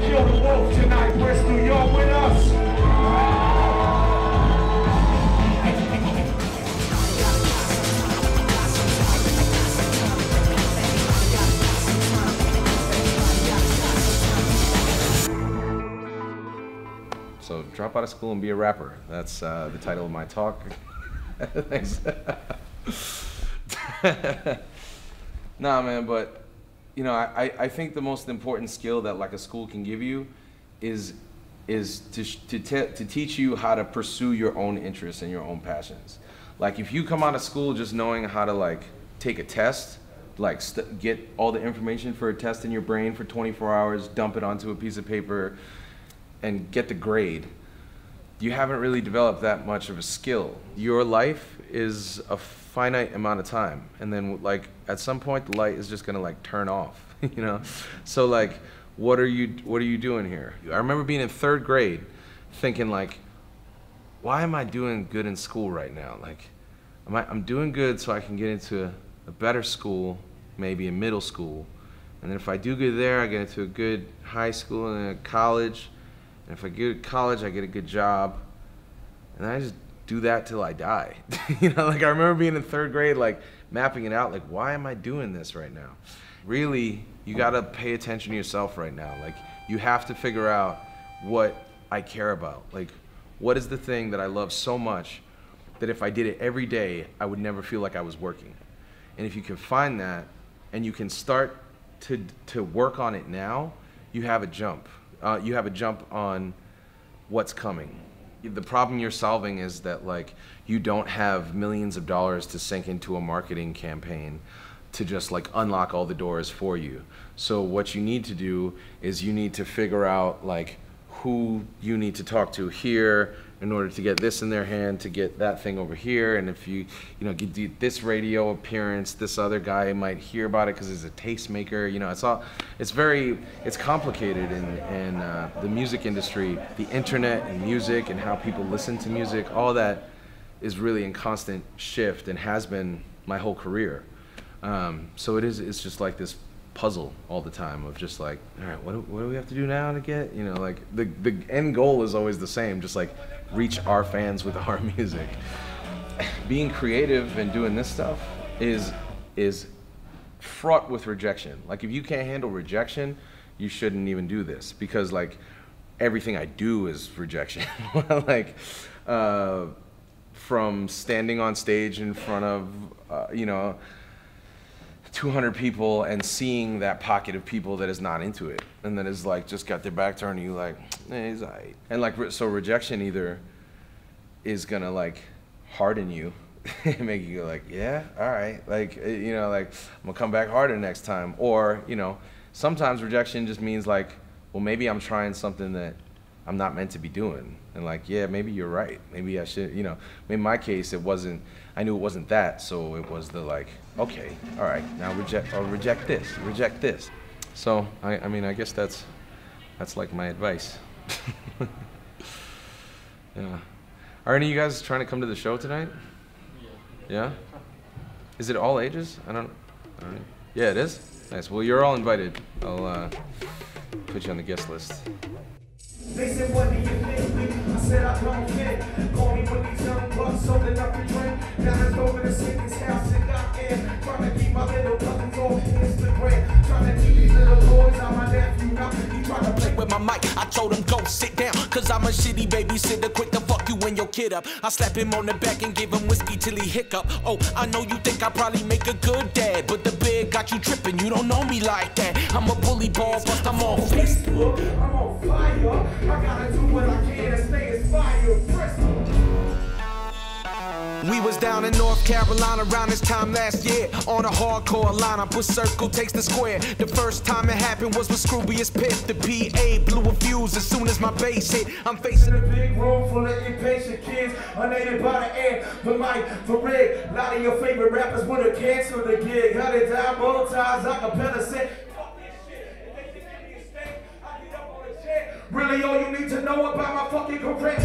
kill the wolf tonight. With us? So drop out of school and be a rapper. That's uh, the title of my talk. Thanks. nah, man, but you know, I, I think the most important skill that like a school can give you is is to to, te- to teach you how to pursue your own interests and your own passions. Like if you come out of school just knowing how to like take a test, like get all the information for a test in your brain for 24 hours, dump it onto a piece of paper, and get the grade, you haven't really developed that much of a skill. Your life is a finite amount of time, and then like at some point the light is just gonna like turn off, you know. So like, what are you what are you doing here? I remember being in third grade, thinking like, why am I doing good in school right now? Like, am I, I'm doing good so I can get into a, a better school, maybe a middle school, and then if I do good there, I get into a good high school and a college. And if I get to college, I get a good job. And I just do that till I die. you know, like I remember being in third grade, like mapping it out, like, why am I doing this right now? Really, you gotta pay attention to yourself right now. Like, you have to figure out what I care about. Like, what is the thing that I love so much that if I did it every day, I would never feel like I was working? And if you can find that and you can start to, to work on it now, you have a jump. Uh, you have a jump on what's coming. The problem you're solving is that like you don't have millions of dollars to sink into a marketing campaign to just like unlock all the doors for you. So what you need to do is you need to figure out like who you need to talk to here in order to get this in their hand to get that thing over here. And if you you know get this radio appearance this other guy might hear about it because he's a tastemaker you know it's all it's very it's complicated in, in uh, the music industry. The internet and music and how people listen to music all that is really in constant shift and has been my whole career. Um, so it is it's just like this puzzle all the time of just like all right what do, what do we have to do now to get you know like the the end goal is always the same just like reach our fans with our music. Being creative and doing this stuff is is fraught with rejection. Like if you can't handle rejection you shouldn't even do this because like everything i do is rejection. Like uh, from standing on stage in front of uh, you know 200 people and seeing that pocket of people that is not into it and that is like just got their back turned to you like eh, he's alright. and like so rejection either is gonna like harden you and make you go like yeah all right like eh, you know like i'm gonna come back harder next time or you know sometimes rejection just means like well maybe i'm trying something that i'm not meant to be doing. And like yeah maybe you're right. Maybe i should you know in my case it wasn't i knew it wasn't that. So it was the like okay all right now reject or reject this reject this. So i, I mean i guess that's that's like my advice. Yeah. Are any of you guys trying to come to the show tonight? Yeah. Yeah. is it all ages? I don't, I yeah it is? Nice. Well you're all invited. I'll uh, put you on the guest list They said, what do you think? I said, I don't fit. Call me with these young bucks, holding up the drink. Now it's over to see this house and got in. Trying to keep my little cousins on Instagram. Trying to keep these little boys on my nephew. Now he trying to play with my mic. I told him go sit down, cause I'm a shitty babysitter, quick to fuck you and your kid up. I slap him on the back and give him whiskey till he hiccup. Oh, I know you think I probably make a good dad, but the big got you tripping. You don't know me like that. I'm a bully ball, bust I'm on Facebook. I'm on. I I. We was down in North Carolina around this time last year on a hardcore line. lineup with Circle takes the square. The first time it happened was with Scroobius Pip. The PA blew a fuse as soon as my bass hit. I'm facing a big room full of impatient kids, unaided by the air. But Mike, for Rick, a lot of your favorite rappers would have canceled the gig. Hunted down bow ties, acapella said, all you need to know about my fucking career.